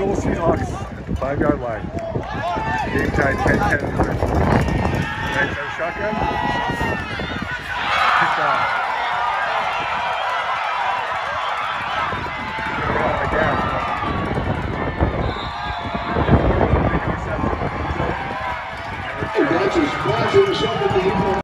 Third goal, Seahawks at the five yard line. Game tied 10 10 in the third. Right, shotgun. Kick off. Again. Rodgers finds himself the.